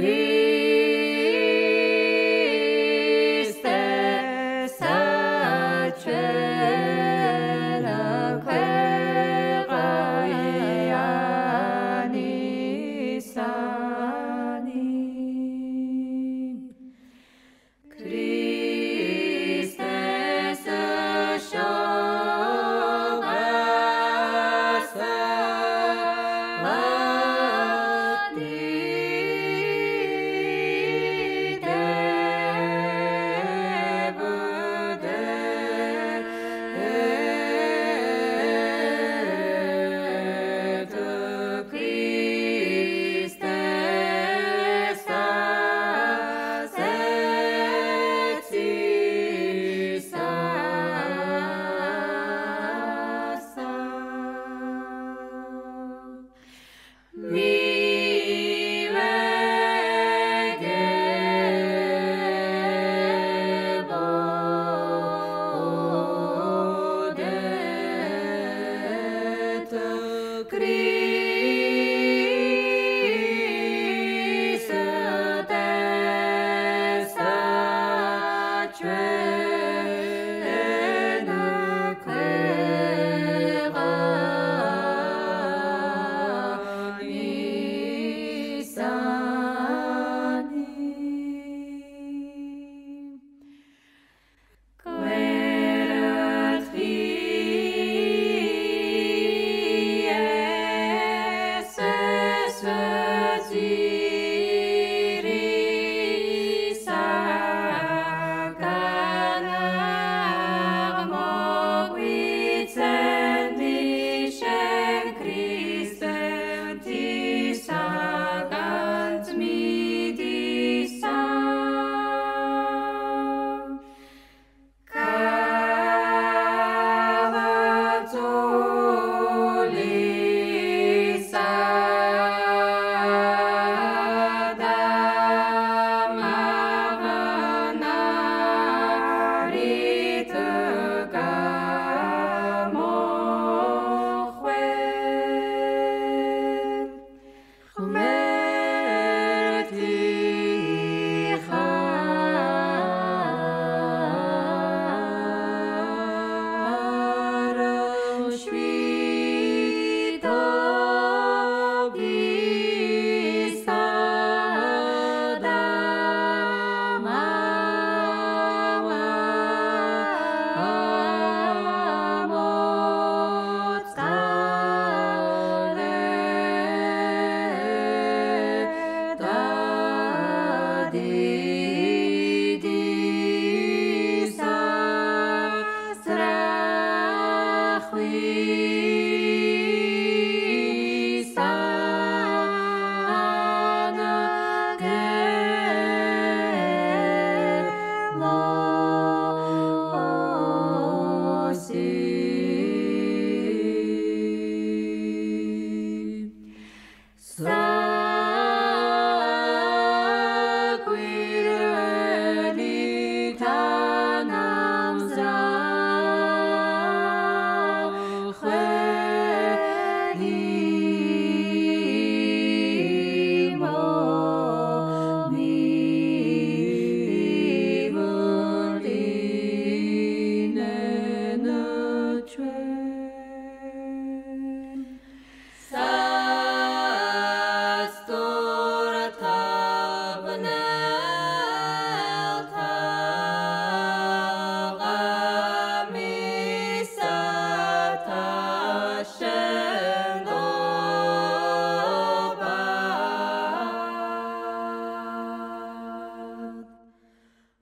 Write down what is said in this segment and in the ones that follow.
Christe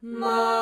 My